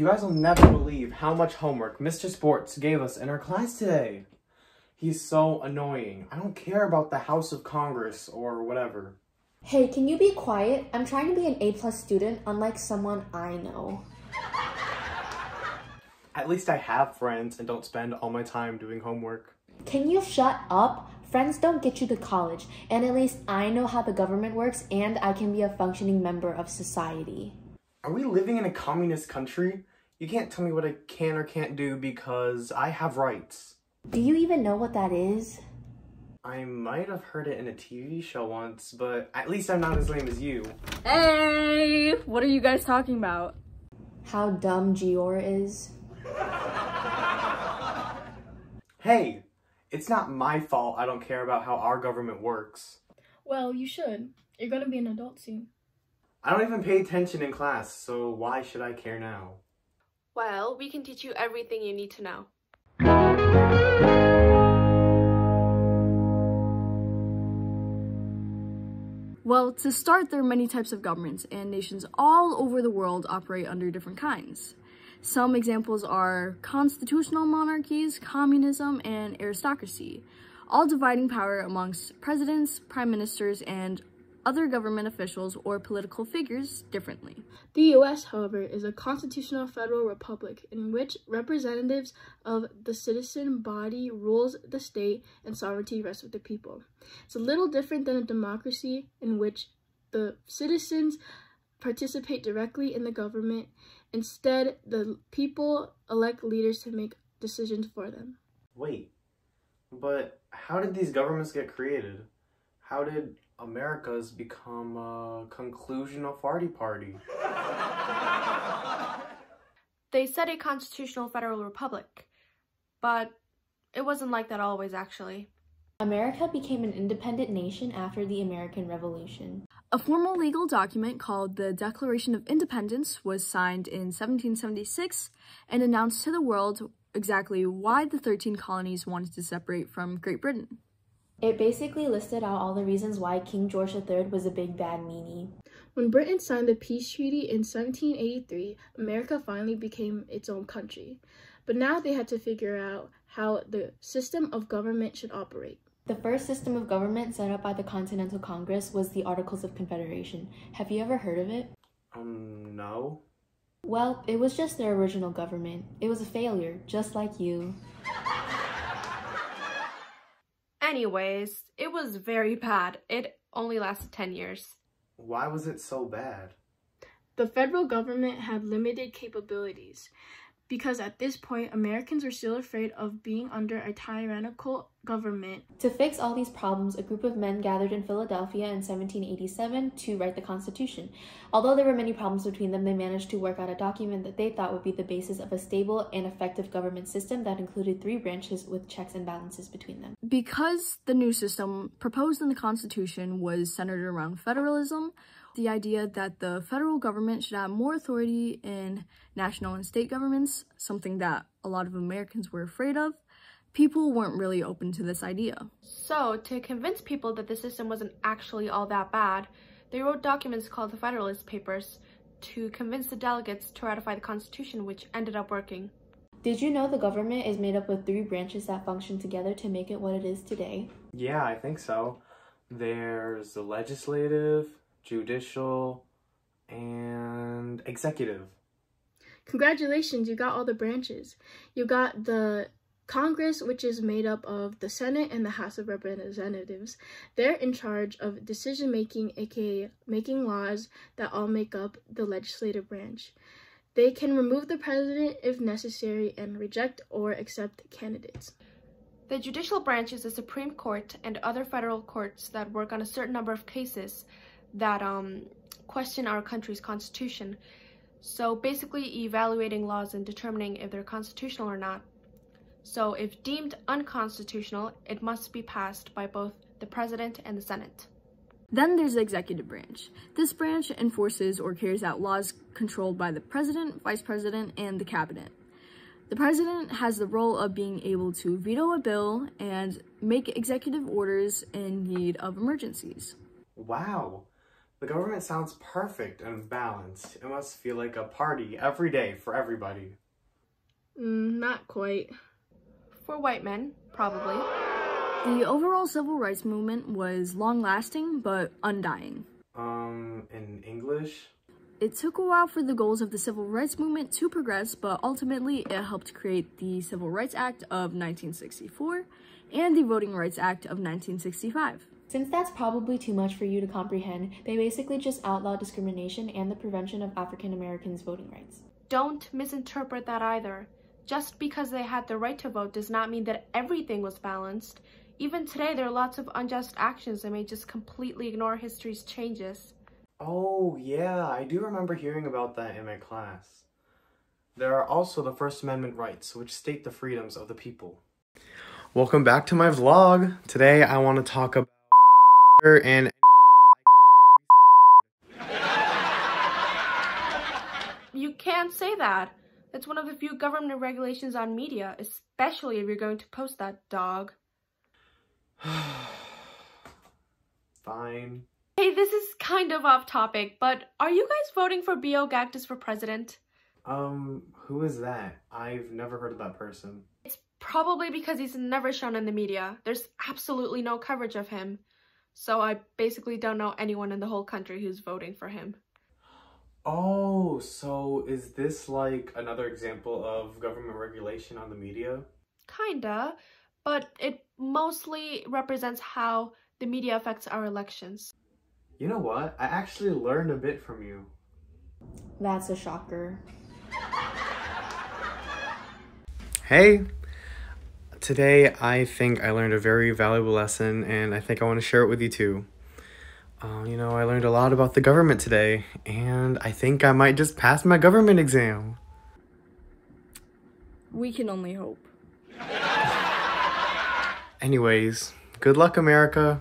You guys will never believe how much homework Mr. Sports gave us in our class today. He's so annoying. I don't care about the House of Congress or whatever. Hey, can you be quiet? I'm trying to be an A plus student, unlike someone I know. At least I have friends and don't spend all my time doing homework. Can you shut up? Friends don't get you to college, and at least I know how the government works and I can be a functioning member of society. Are we living in a communist country? You can't tell me what I can or can't do because I have rights. Do you even know what that is? I might have heard it in a TV show once, but at least I'm not as lame as you. Hey! What are you guys talking about? How dumb Gior is? Hey, it's not my fault I don't care about how our government works. Well, you should. You're gonna be an adult soon. I don't even pay attention in class, so why should I care now? Well, we can teach you everything you need to know. Well, to start, there are many types of governments, and nations all over the world operate under different kinds. Some examples are constitutional monarchies, communism, and aristocracy, all dividing power amongst presidents, prime ministers, and other government officials or political figures differently. The US, however, is a constitutional federal republic in which representatives of the citizen body rules the state and sovereignty rests with the people. It's a little different than a democracy in which the citizens participate directly in the government. Instead, the people elect leaders to make decisions for them. Wait, but how did these governments get created? How did America's become a conclusional farty party? They said a constitutional federal republic, but it wasn't like that always, actually. America became an independent nation after the American Revolution. A formal legal document called the Declaration of Independence was signed in 1776 and announced to the world exactly why the 13 colonies wanted to separate from Great Britain. It basically listed out all the reasons why King George III was a big bad meanie. When Britain signed the peace treaty in 1783, America finally became its own country. But now they had to figure out how the system of government should operate. The first system of government set up by the Continental Congress was the Articles of Confederation. Have you ever heard of it? Um, no. Well, it was just their original government. It was a failure, just like you. Anyways, it was very bad. It only lasted 10 years. Why was it so bad? The federal government had limited capabilities because at this point, Americans were still afraid of being under a tyrannical government. To fix all these problems, a group of men gathered in Philadelphia in 1787 to write the Constitution. Although there were many problems between them, they managed to work out a document that they thought would be the basis of a stable and effective government system that included three branches with checks and balances between them. Because the new system proposed in the Constitution was centered around federalism, the idea that the federal government should have more authority in national and state governments, something that a lot of Americans were afraid of, people weren't really open to this idea. So, to convince people that the system wasn't actually all that bad, they wrote documents called the Federalist Papers to convince the delegates to ratify the Constitution, which ended up working. Did you know the government is made up of three branches that function together to make it what it is today? Yeah, I think so. There's the legislative, judicial, and executive. Congratulations, you got all the branches. You got the Congress, which is made up of the Senate and the House of Representatives. They're in charge of decision making, aka making laws that all make up the legislative branch. They can remove the president if necessary and reject or accept candidates. The judicial branch is the Supreme Court and other federal courts that work on a certain number of cases that um, question our country's constitution. So basically evaluating laws and determining if they're constitutional or not. So if deemed unconstitutional, it must be passed by both the President and the Senate. Then there's the executive branch. This branch enforces or carries out laws controlled by the President, Vice President, and the Cabinet. The President has the role of being able to veto a bill and make executive orders in need of emergencies. Wow, The government sounds perfect and balanced. It must feel like a party every day for everybody. Mm, not quite. For white men, probably. The overall civil rights movement was long lasting but undying. Um, in English? It took a while for the goals of the civil rights movement to progress, but ultimately it helped create the Civil Rights Act of 1964 and the Voting Rights Act of 1965. Since that's probably too much for you to comprehend, they basically just outlawed discrimination and the prevention of African Americans' voting rights. Don't misinterpret that either. Just because they had the right to vote does not mean that everything was balanced. Even today, there are lots of unjust actions that may just completely ignore history's changes. Oh, yeah, I do remember hearing about that in my class. There are also the First Amendment rights, which state the freedoms of the people. Welcome back to my vlog. Today I want to talk about and You can't say that. That's one of the few government regulations on media, especially if you're going to post that dog. Fine. Hey, this is kind of off topic, but are you guys voting for B.O. Gactus for president? Um, who is that? I've never heard of that person. It's probably because he's never shown in the media. There's absolutely no coverage of him. So I basically don't know anyone in the whole country who's voting for him. Oh, so is this like another example of government regulation on the media? Kinda, but it mostly represents how the media affects our elections. You know what? I actually learned a bit from you. That's a shocker. Hey! Today, I think I learned a very valuable lesson, and I think I want to share it with you too. Uh, you know, I learned a lot about the government today, and I think I might just pass my government exam. We can only hope. Anyways, good luck, America.